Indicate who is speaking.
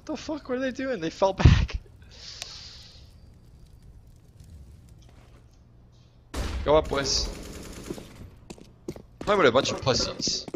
Speaker 1: What the fuck were they doing? They fell back. Go up, boys. Play with a bunch of pussies.